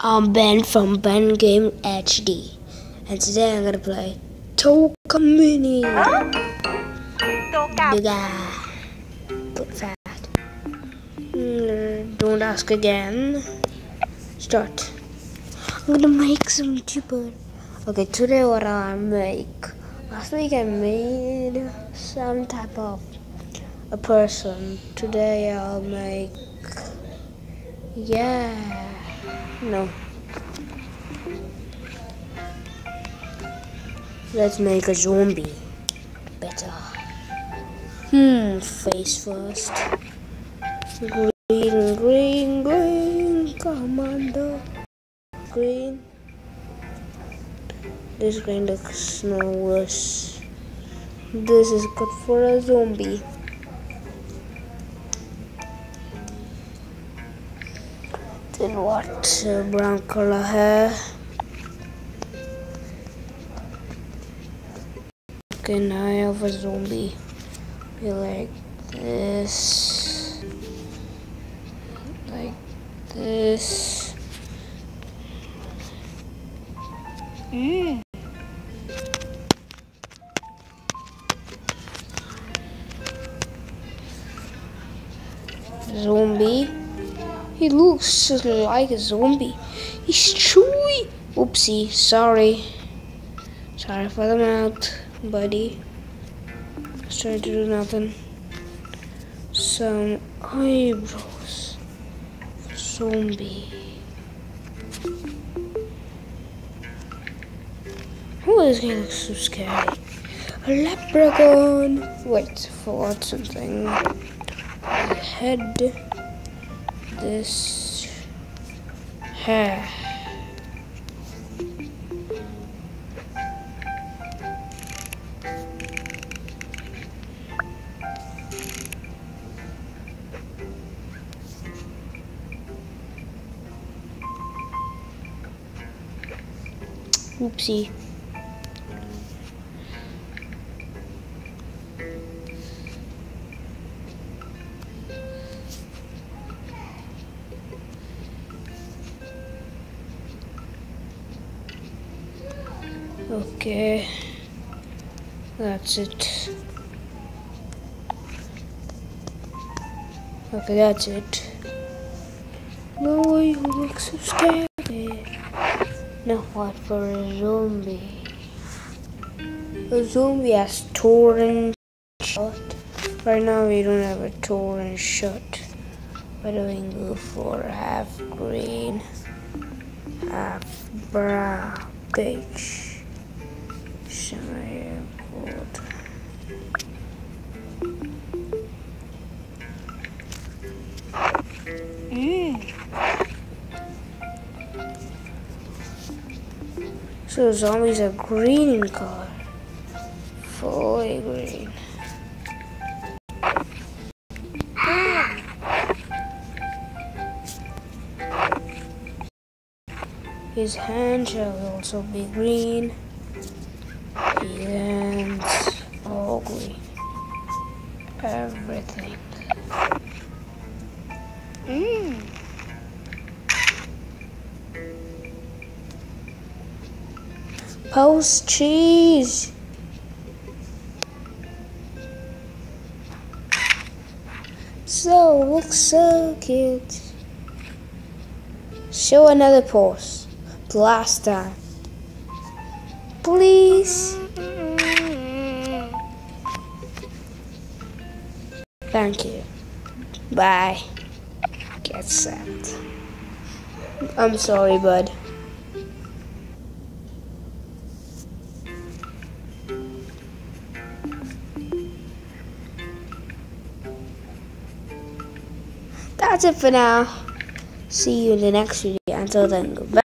I'm Ben from Ben Game HD, and today I'm gonna play Toca Mini. Guy. Put fast. Mm, Don't ask again. Start. I'm gonna make some chipper. Okay, today what I make. Last week I made some type of a person. Today I'll make. Yeah. No. Let's make a zombie. Better. Hmm, face first. Green, green, green, commando. Green. This green looks no worse. This is good for a zombie. Then what? Uh, brown color hair. Okay, now I have a zombie. Be like this. Like this. Mm. Zombie. He looks like a zombie. He's chewy. Oopsie, sorry. Sorry for the mouth, buddy. Trying to do nothing. Some eyebrows. Zombie. Oh, this guy looks so scary. A leprechaun. Wait, for something. Head this hair. Oopsie. Okay, that's it. Okay, that's it. No, you look so scary. Now what for a zombie? A zombie has torn shot. Right now we don't have a torn shot. But we can go for half green, half brown, beige. Wood. Mm. So zombies are green in color. Fully green. His hand shall also be green. Hands all green. Everything. Mm. Post cheese. So looks so cute. Show another pose. Last time. Please. Thank you. Bye. Get set. I'm sorry, bud. That's it for now. See you in the next video. Until then, goodbye.